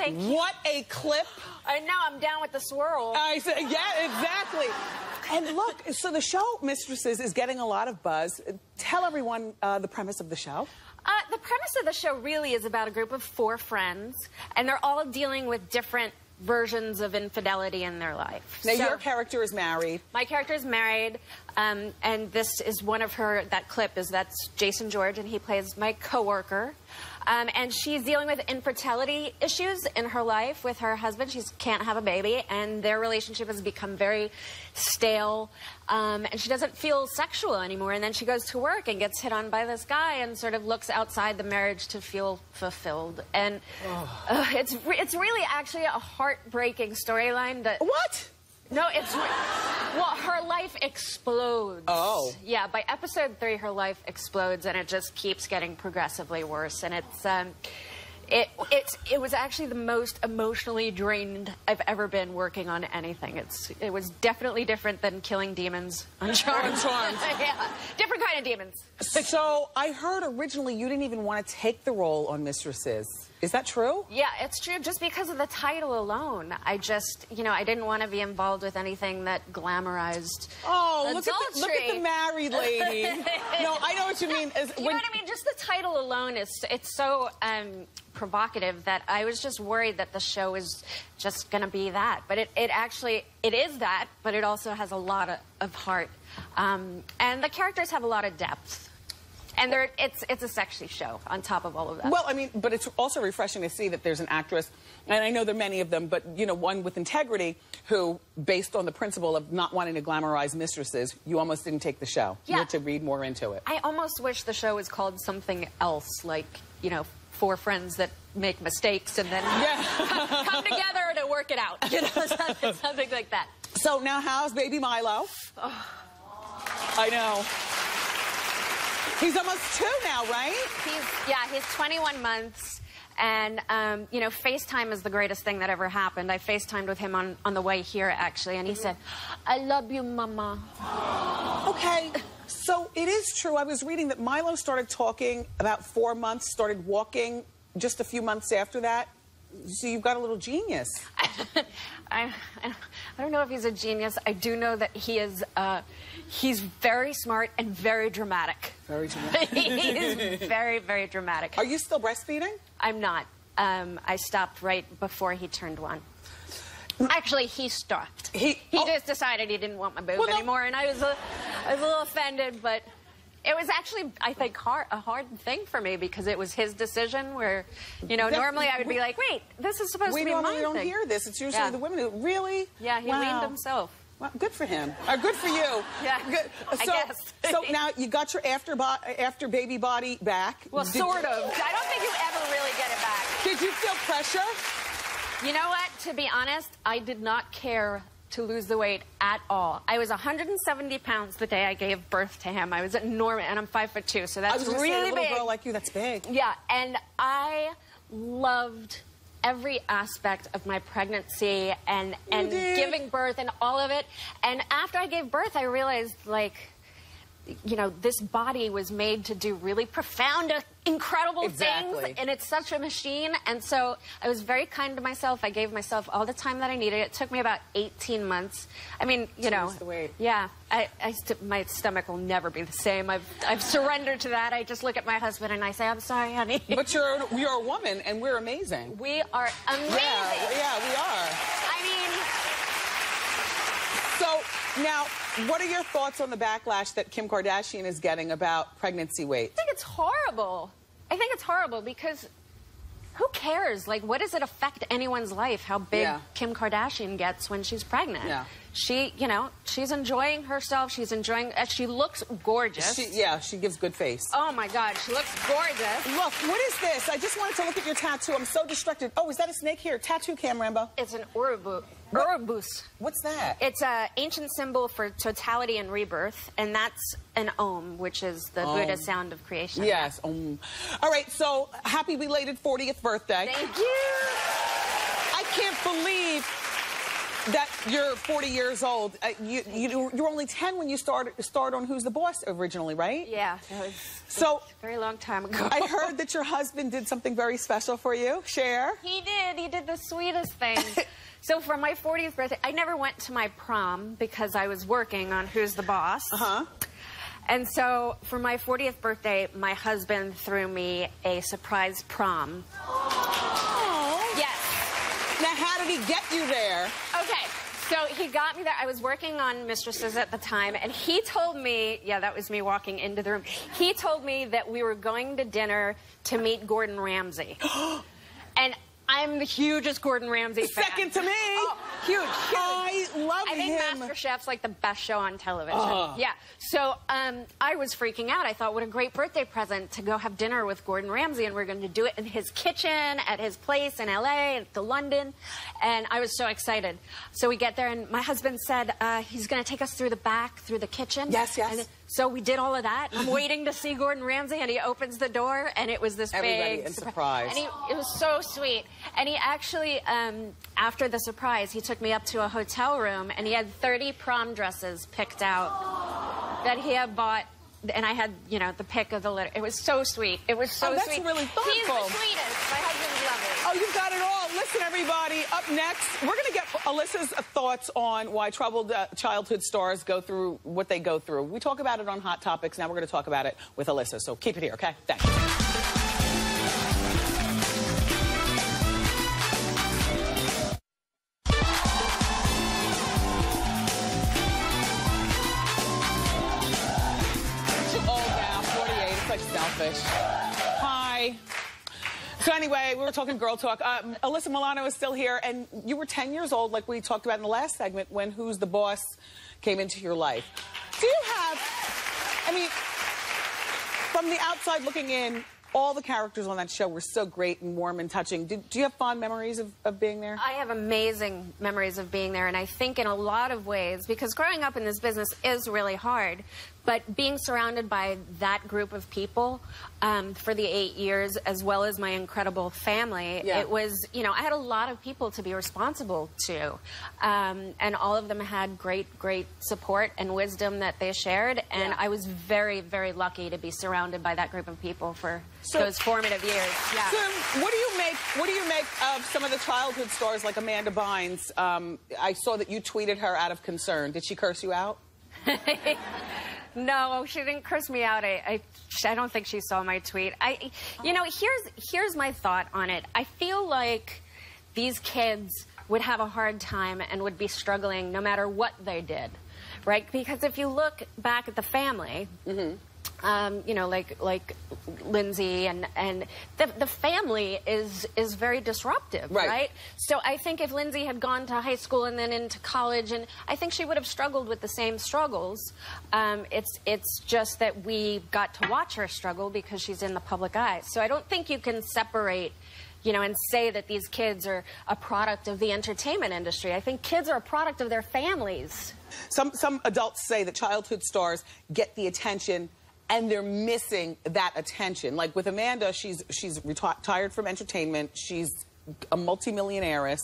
Thank you. What a clip. I know, I'm down with the swirl. I said, yeah, exactly. And look, so the show Mistresses is getting a lot of buzz. Tell everyone uh, the premise of the show. Uh, the premise of the show really is about a group of four friends, and they're all dealing with different versions of infidelity in their life. Now, So- your character is married. My character is married, um, and this is one of her. That clip is that's Jason George, and he plays my coworker. Um, and she's dealing with infertility issues in her life with her husband. She can't have a baby, and their relationship has become very stale. Um, and she doesn't feel sexual anymore. And then she goes to work and gets hit on by this guy, and sort of looks outside the marriage to feel fulfilled. And uh, it's re- it's really actually a heartbreaking storyline that What? No, it's well, her life explodes. Oh. yeah. By episode three, her life explodes, and it just keeps getting progressively worse. And it's um, it it's it was actually the most emotionally drained I've ever been working on anything. It's it was definitely different than killing demons on Charmed. Charmed. yeah, different kind of demons. So I heard originally you didn't even want to take the role on Mistresses. Is that true? Yeah, it's true. Just because of the title alone, I just, you know, I didn't want to be involved with anything that glamorized. Oh, look at, the, look at the married lady. no, I know what you mean. As- You when- know what I mean? Just the title alone is it's so um, provocative that I was just worried that the show is just going to be that. But it, it actually it is that, but it also has a lot of, of heart, um, and the characters have a lot of depth. And they're, it's it's a sexy show on top of all of that. Well, I mean, but it's also refreshing to see that there's an actress, and I know there are many of them, but you know, one with integrity who, based on the principle of not wanting to glamorize mistresses, you almost didn't take the show. You Yeah. had to read more into it. I almost wish the show was called something else, like you know, four friends that make mistakes and then Yeah. come, come together to work it out. You know, something, something like that. So now, how's baby Milo? Oh. I know. He's almost two now, right? He's yeah, he's 21 months. And um, you know, FaceTime is the greatest thing that ever happened. I FaceTimed with him on, on the way here actually, and he said, "I love you, Mama." Okay. So it is true. I was reading that Milo started talking about four months, started walking just a few months after that. So you've got a little genius. I, I don't know if he's a genius. I do know that he is. Uh, he's very smart and very dramatic. Very dramatic. he's very, very dramatic. Are you still breastfeeding? I'm not. Um, I stopped right before he turned one. Actually, he stopped. He- he oh. just decided he didn't want my boob Well, no- anymore, and I was a, I was a little offended, but it was actually, I think, hard, a hard thing for me because it was his decision. Where, you know, normally I would be like, "Wait, this is supposed to be my don't hear this. It's usually Yeah. the women who really. Yeah, he wow. weaned himself. Well, good for him. Uh, good for you. Yeah, Good. I So, guess. so now you got your after bo- after baby body back. Well, Did- sort of. I don't think you ever really get it back. Did you feel pressure? You know what? To be honest, I did not care to lose the weight at all. I was 170 pounds the day I gave birth to him. I was enormous, and I'm five foot two, so I that's was really say, a big. girl like you, that's big. yeah, and I loved every aspect of my pregnancy and and giving birth and all of it. And after I gave birth, I realized like. You know, this body was made to do really profound, uh, incredible Exactly. things, and it's such a machine. And so I was very kind to myself. I gave myself all the time that I needed. It took me about 18 months. I mean, you know, lose the weight. yeah, I, I st- my stomach will never be the same. I've, I've surrendered to that. I just look at my husband and I say, I'm sorry, honey. But you're you're a woman, and we're amazing. we are amazing. Yeah, yeah, we are. I mean, So now, what are your thoughts on the backlash that Kim Kardashian is getting about pregnancy weight? I think it's horrible. I think it's horrible because who cares? Like, what does it affect anyone's life how big Yeah. Kim Kardashian gets when she's pregnant? Yeah. She, you know, she's enjoying herself. She's enjoying. Uh, she looks gorgeous. She, yeah, she gives good face. oh my God, she looks gorgeous. Look, what is this? I just wanted to look at your tattoo. I'm so distracted. Oh, is that a snake here? Tattoo cam, Rambo. It's an Ouroboros, Ouroboros. What's that? It's an ancient symbol for totality and rebirth, and that's an Om, which is the Buddha sound of creation. Yes. Um, all right. So happy belated 40th birthday. Thank you. I can't believe you're 40 years old. Uh, you, you, you were only 10 when you started started on Who's the Boss originally, right? Yeah, was So very long time ago. I heard that your husband did something very special for you. Share. He did. He did the sweetest thing. so for my 40th birthday, I never went to my prom because I was working on Who's the Boss. Uh huh. And so for my 40th birthday, my husband threw me a surprise prom. Yes. Now, how did he get you there? Okay. So he got me there. I was working on Mistresses at the time, and he told me, yeah, that was me walking into the room. He told me that we were going to dinner to meet Gordon Ramsay. and I'm the hugest Gordon Ramsay fan. Second to me. Oh, huge, huge. I love I think. MasterChef's like the best show on television. Ugh. Yeah. So um, I was freaking out. I thought, what a great birthday present to go have dinner with Gordon Ramsay, and we're going to do it in his kitchen at his place in LA and to London. And I was so excited. So we get there, and my husband said uh, he's going to take us through the back, through the kitchen. Yes, yes. So we did all of that. I'm waiting to see Gordon Ramsay, and he opens the door, and it was this Everybody big in surprise. And he, it was so sweet. And he actually, um, after the surprise, he took me up to a hotel room, and he had 30 prom dresses picked out that he had bought. And I had, you know, the pick of the litter. It was so sweet. It was so Oh, that's sweet. really He's the sweetest. My husband's lovely. Oh, you've got it all. Listen, everybody. Up next, we're going to get Alyssa's thoughts on why troubled uh, childhood stars go through what they go through. We talk about it on Hot Topics. Now we're going to talk about it with Alyssa. So keep it here, okay? Thanks. Too old now, 48. It's like selfish. Hi. So anyway, we were talking girl talk. Um, Alyssa Milano is still here, and you were 10 years old, like we talked about in the last segment, when Who's the Boss came into your life. Do you have, I mean, from the outside looking in, all the characters on that show were so great and warm and touching. Do, do you have fond memories of, of being there? I have amazing memories of being there, and I think in a lot of ways, because growing up in this business is really hard, but being surrounded by that group of people um, for the eight years, as well as my incredible family, Yeah. it was, you know, I had a lot of people to be responsible to, um, and all of them had great, great support and wisdom that they shared, and Yeah. I was very, very lucky to be surrounded by that group of people for So- those formative years. Yeah. So, what do you make? What do you make of some of the childhood stars like Amanda Bynes? Um, I saw that you tweeted her out of concern. Did she curse you out? No, she didn't curse me out. I, I, I don't think she saw my tweet. I, you know, here's here's my thought on it. I feel like these kids would have a hard time and would be struggling no matter what they did, right? Because if you look back at the family. Mm-hmm. Um, you know, like like Lindsay and and the the family is is very disruptive, Right. right? So I think if Lindsay had gone to high school and then into college, and I think she would have struggled with the same struggles. Um, it's it's just that we got to watch her struggle because she's in the public eye. So I don't think you can separate. You know, and say that these kids are a product of the entertainment industry. I think kids are a product of their families. Some some adults say that childhood stars get the attention and they're missing that attention. Like with Amanda, she's she's retired from entertainment. She's a multimillionaireess.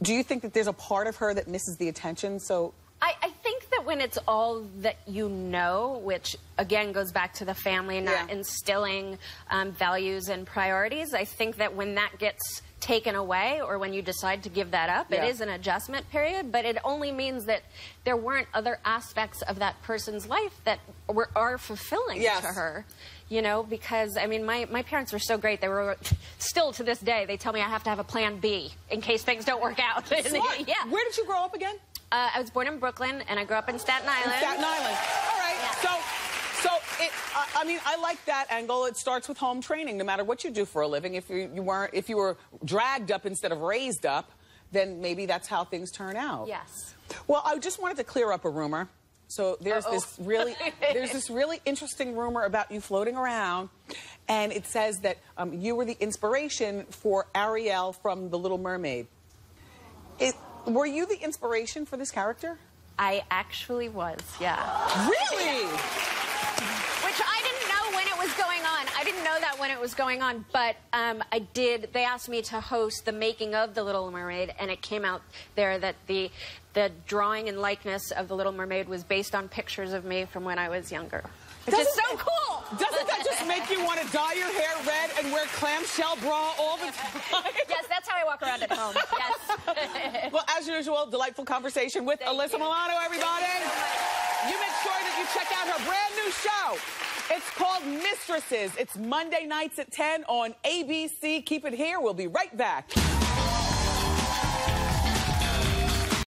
Do you think that there's a part of her that misses the attention? So I, I think that when it's all that you know, which again goes back to the family not Yeah. instilling um, values and priorities, I think that when that gets taken away or when you decide to give that up, Yeah. it is an adjustment period, but it only means that there weren't other aspects of that person's life that were, are fulfilling Yes. to her. You know, because I mean, my, my parents were so great. They were still to this day. They tell me I have to have a plan B in case things don't work out. Yeah. Where did you grow up again? Uh, I was born in Brooklyn, and I grew up in Staten Island. Staten Island. All right. Yeah. So it. I, I mean, I like that angle. It starts with home training. No matter what you do for a living, if you, you weren't, if you were dragged up instead of raised up, then maybe that's how things turn out. Yes. Well, I just wanted to clear up a rumor. So there's Uh-oh. this really, there's this really interesting rumor about you floating around, and it says that um, you were the inspiration for Ariel from The Little Mermaid. It, were you the inspiration for this character? I actually was, yeah. Really? Which I didn't know when it was going on. on. I didn't know that when it was going on, but um, I did. They asked me to host the making of The Little Mermaid, and it came out there that the the drawing and likeness of The Little Mermaid was based on pictures of me from when I was younger. Which is so cool. Doesn't that just make you want to dye your hair red and wear clamshell bra all the time? yes, that's how I walk around at home. Yes. well, as usual, delightful conversation with Thank Alyssa you. Milano, everybody. You make sure that you check out her brand new show. It's called Mistresses. It's Monday nights at 10 on ABC. Keep it here. We'll be right back.